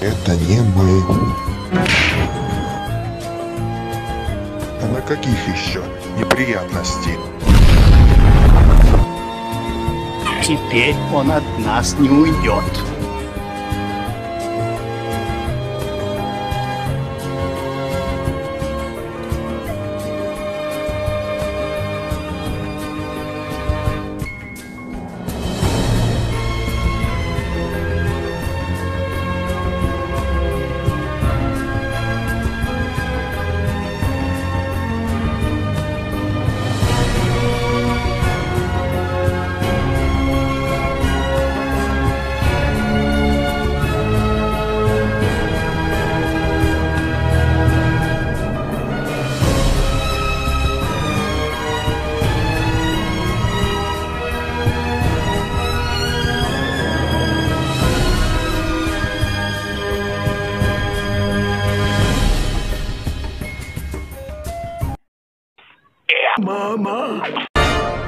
Это не мы. А на каких еще неприятностей? Теперь он от нас не уйдет.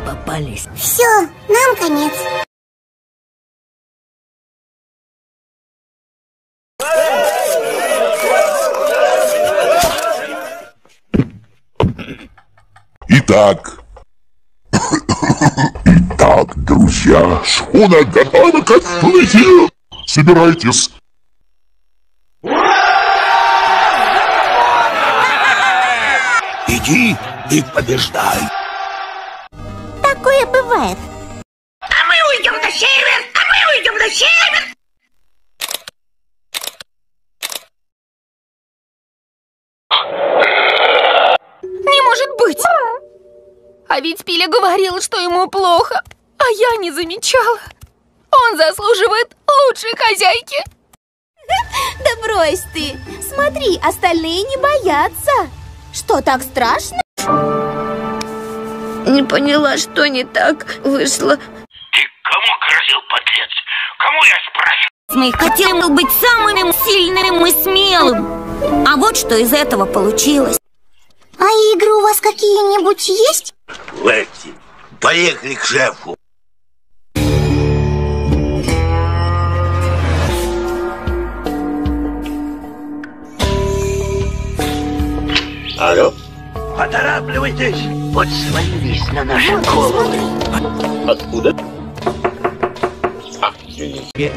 Попались. Все, нам конец. Итак, итак, друзья, шхуна готова к отплытию. Собирайтесь. Иди и побеждай. Такое бывает. А мы уйдем на север! А мы уйдем на север! Не может быть! А ведь Пиля говорил, что ему плохо, а я не замечала. Он заслуживает лучшей хозяйки. Да брось ты. Смотри, остальные не боятся. Что, так страшно? Не поняла, что не так вышло. Ты кому грозил, подлец? Кому я спрашиваю? Мы хотели быть самым сильным и смелым. А вот что из этого получилось. А игры у вас какие-нибудь есть? Летти, поехали к шефу. Алло? Поторапливайтесь! Вот свалились на наши головы. Откуда? А, извините.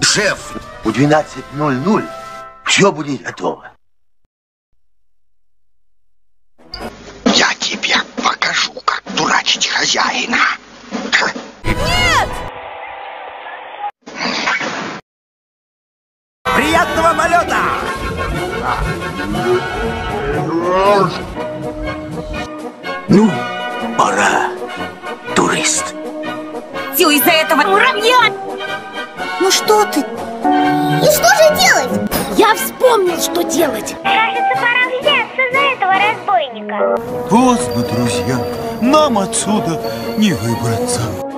Шеф, у 12.00 все будет готово. Я тебе покажу, как дурачить хозяина. Приятного полета! Ну, пора, турист. Все из-за этого муравья. Ну что ты? И что же делать? Я вспомнил, что делать. Кажется, пора взяться за этого разбойника. Поздно, друзья. Нам отсюда не выбраться.